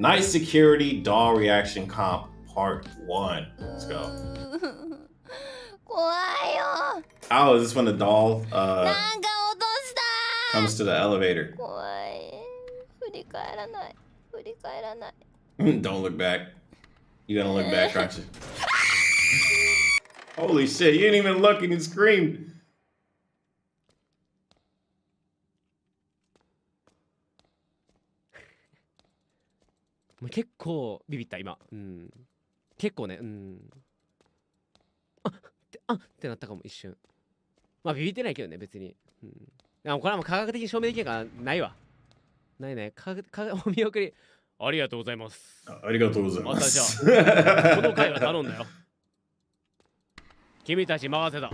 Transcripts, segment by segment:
Night Security doll reaction comp part one. Let's go. Oh, is this when the doll uh, comes to the elevator? Don't look back. You're gonna look back, aren't you? Holy shit, you didn't even look and you screamed. もう結構ビビった今。うん。結構ね。うん。あってあってなったかも一瞬。まあビビってないけどね別に。うん。でもこれはもう科学的に証明できるからないわ。ないね。科学科学お見送り。ありがとうございます。ありがとうございます。この回は頼んだよ。君たち任せた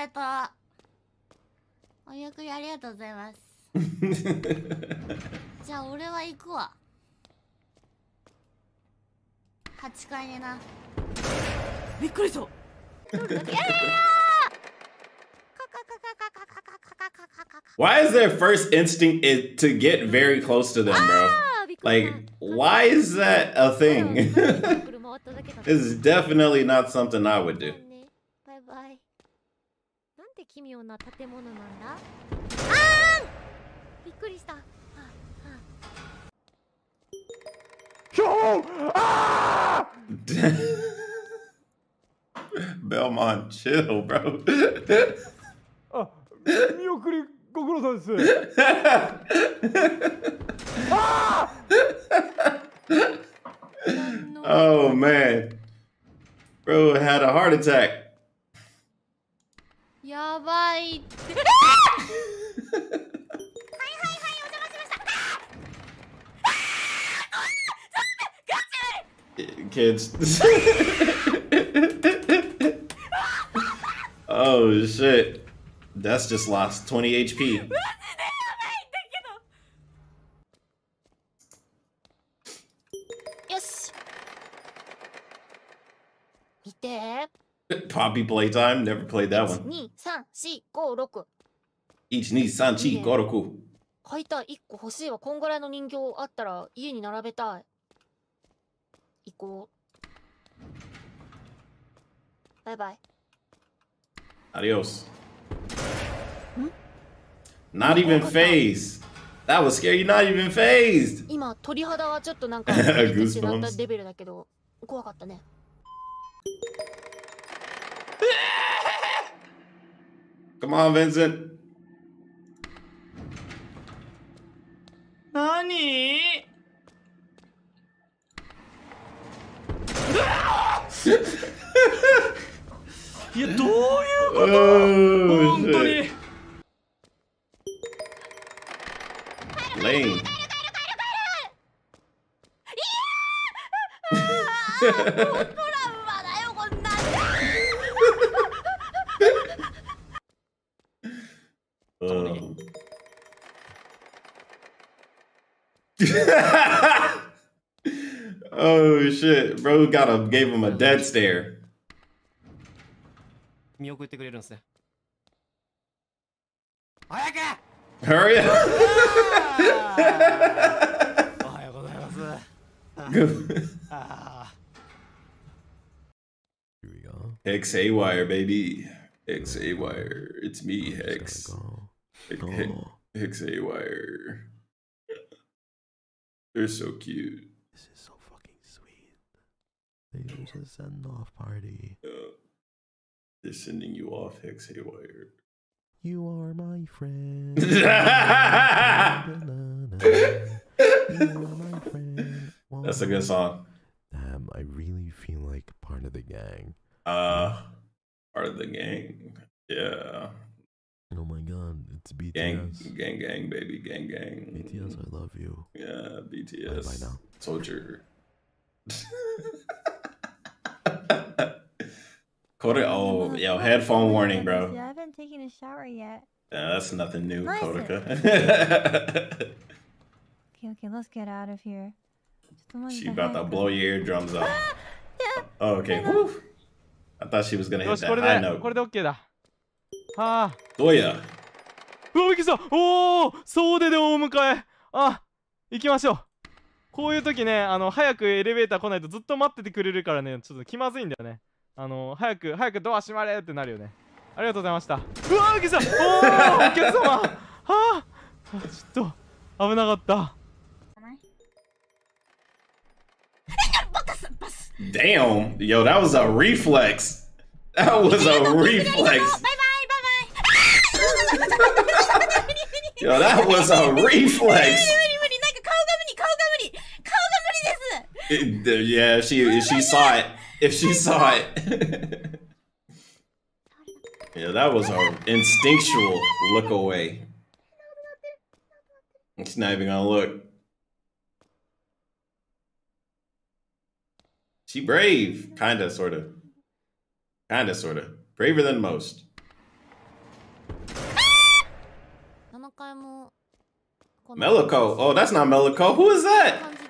れたお見送りありがとうございますじゃあ俺は行くわ8階になびっくりした Why is their first instinct is to get very close to them, bro? Like, why is that a thing? this is definitely not something I would do. 奇妙な建物なんだあーびっくりしたああ Belmont, chill, bro. あ見送りご苦労さんです。oh man, bro had a heart attack. やばいって Kids. oh shit, that's just lost 20 HP. よし見て Poppy playtime. Never played that one. チー、ゴー、ロク。一、二、三、チー、ゴは、いたい、一個欲しいわ。こんぐらいの人形あったら家に並べたい。行こう。バイバイ。アディオ。even phased! That even phased! 今、鳥肌はちょっとなんか、グスボンス。怖かったね。Come on, Vincent. 何いやどういうこ Oh, と本当 shit. に Lane. トラウマだ shit. Bro got a gave him a dead stare. 見送ってくれるんですね。早く Hurry up! Here we go. Hex Haywire, baby. Hex Haywire. It's me, Hex. XA wire. They're so cute. This is so there's a send off party. They're sending you off, Hex Haywire. You are my friend. That's a good song. Damn, I really feel like part of the gang. Uh, part of the gang. Yeah. Oh my god, it's BTS. Gang, gang, gang, baby, gang, gang. BTS, I love you. Yeah, BTS. Bye bye now. Soldier. Koda, oh, yo, headphone warning, bro. I haven't taken a shower yet. Yeah, that's nothing new, Nice. Kodaka. Okay, okay, let's get out of here. She about to blow your eardrums out. Oh, okay. Whew. I thought she was gonna よ hit that れ high で note. これで OK だはあ Doya. うわびっくりしたおお総出でお迎えあ行きましょうこういう時ねあの早くエレベーター来ないとずっと待っててくれるからねちょっと気まずいんだよね。あの早く早くドア閉まれってなるよね。ありがとうございました。うわびっくりした。おおお客様。はあ。あちょっと危なかった。Damn. Yo, that was a reflex. That was a バイバイ reflex. バイバイ Yo, that was a reflex. yeah, if she if she saw it, if she saw it. yeah, that was her instinctual look away. It's not even gonna look. She brave, kinda, sorta, kinda, sorta, braver than most. Meloco. Oh, that's not Meloco. Who is that?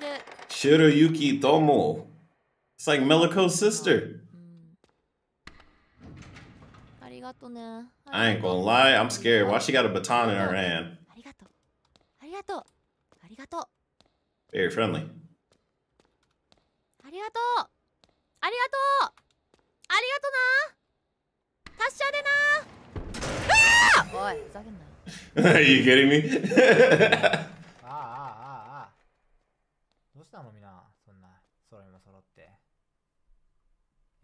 Shirayuki Tomoe. It's like Meloco's sister. I ain't gonna lie, I'm scared. Why she got a baton in her hand? Very friendly. Are you kidding me? ああああああどうしたのみんなそんな揃いも揃って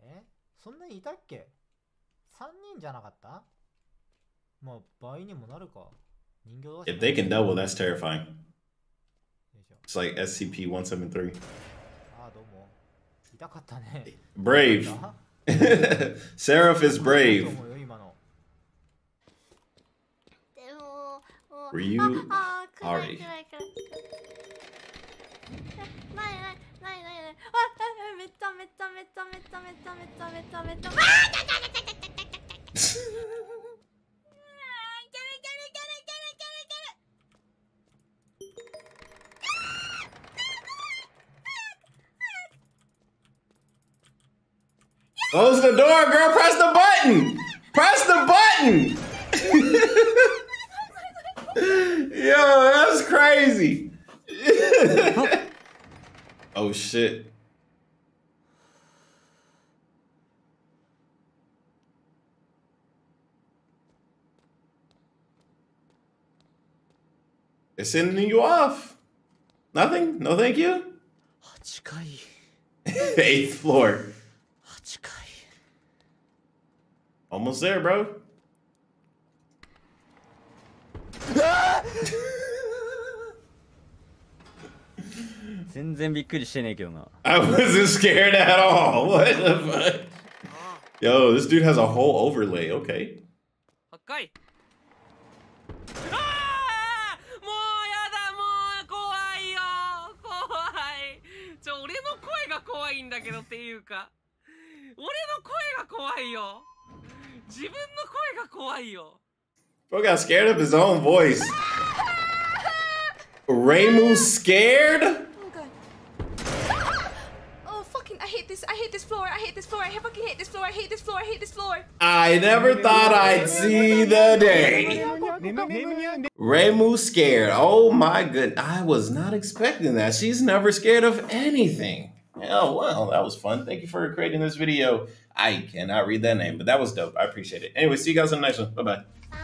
え？そんなにいたっけ ?3 人じゃなかった？まあ倍にもなるか人形同士 if they can double, that's terrifying. It's like SCP-173. ああどうも痛かったね Brave. あ Seraph is いい brave. と思うよ今のでももう Were you ああ暗い Ari? 暗い暗いないないないないないああめっちゃめっちゃめっちゃめっちゃめっちゃめっちゃめっちゃめっちゃあー痛い痛い痛い痛い痛い痛い痛い痛いいけるいけるいけるいけるいけるいける Close the door, girl. Press the button. Press the button. Yo, that's crazy. oh shit. It's sending you off. Nothing? No, thank you. Eighth floor. Almost there, bro. 全然びっくりしてねえけどな I wasn't scared at all. What the fuck? Yo, this dude has a whole overlay. Okay. 8回あーもうやだもう怖いよ怖いちょ俺の声が怖いんだけどっていうか俺の声が怖いよ自分の声が怖いよ Bro got scared of his own voice. Raymu scared? Floor. I hate this floor. I fucking hate this floor. I hate this floor. I hate this floor. I never thought I'd see the day. Reimu scared. Oh my goodness. I was not expecting that. She's never scared of anything. Oh, well, that was fun. Thank you for creating this video. I cannot read that name, but that was dope. I appreciate it. Anyway, see you guys in the next one. Bye bye. Bye.